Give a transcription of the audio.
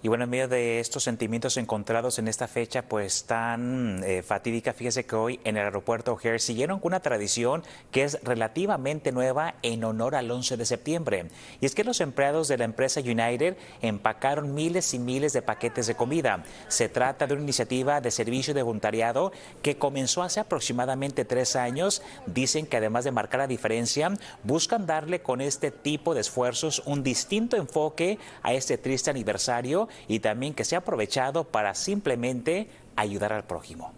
Y bueno, en medio de estos sentimientos encontrados en esta fecha, pues tan eh, fatídica, fíjese que hoy en el aeropuerto O'Hare siguieron con una tradición que es relativamente nueva en honor al 11 de septiembre. Y es que los empleados de la empresa United empacaron miles y miles de paquetes de comida. Se trata de una iniciativa de servicio de voluntariado que comenzó hace aproximadamente tres años. Dicen que además de marcar la diferencia, buscan darle con este tipo de esfuerzos un distinto enfoque a este triste aniversario y también que sea aprovechado para simplemente ayudar al prójimo.